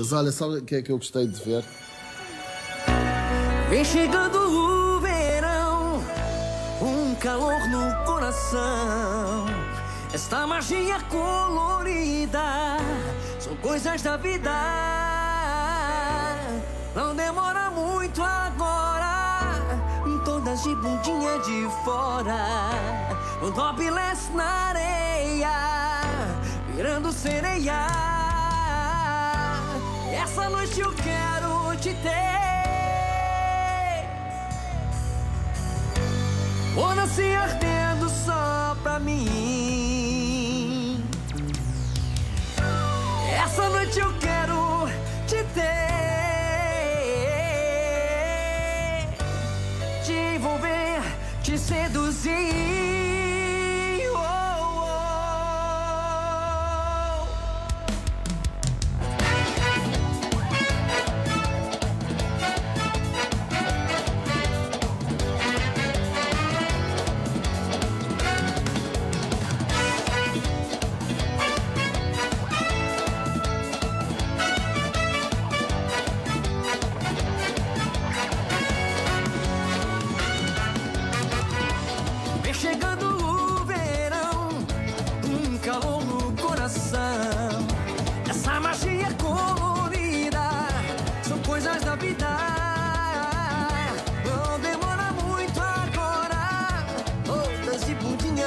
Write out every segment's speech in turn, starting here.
Mas olha, sabe o que é que eu gostei de ver? Vem chegando o verão, um calor no coração. Esta magia colorida são coisas da vida. Não demora muito agora, todas de bundinha de fora. Um topless na areia, virando sereia. Essa noite eu quero te ter. Ona se ardendo só pra mim. Essa noite eu quero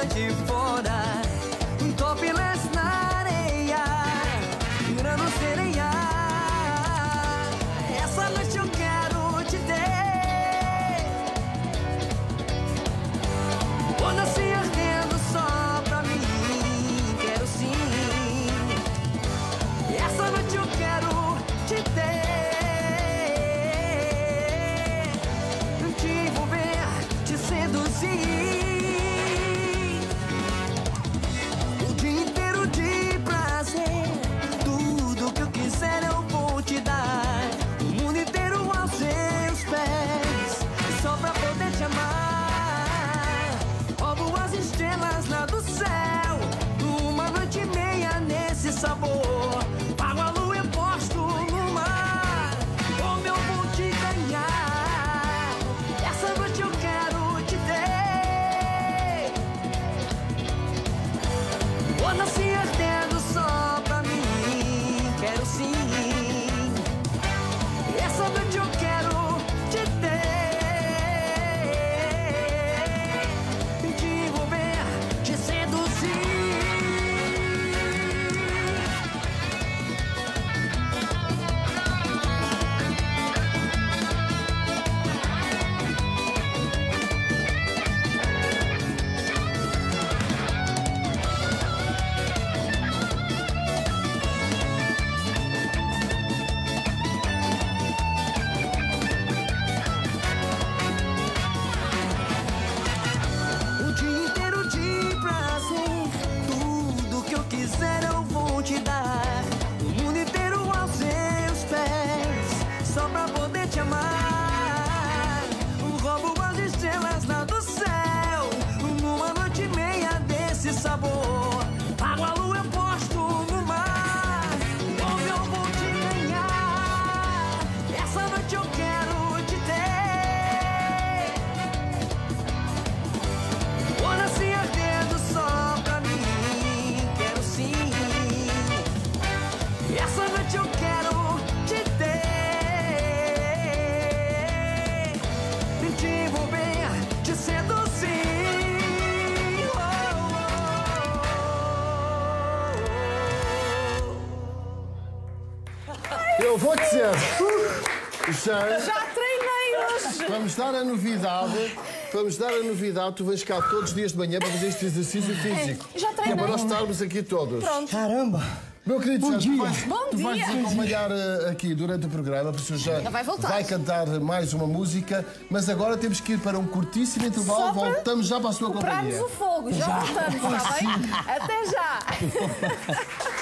de fora. Um topless wanna see poder te amar. Eu vou dizer. Já, Já treinei hoje! vamos dar a novidade. Vamos dar a novidade. Tu vens cá todos os dias de manhã para fazer este exercício físico. já Que é treinei. para nós estarmos aqui todos. Pronto. Caramba! Meu querido Sérgio, tu vais, Bom tu vais dia. acompanhar eh, aqui durante o programa, por isso já Já vai voltar. vai cantar mais uma música, mas agora temos que ir para um curtíssimo intervalo. Para Voltamos já para a sua companhia. o fogo, já voltamos, está bem? Até já!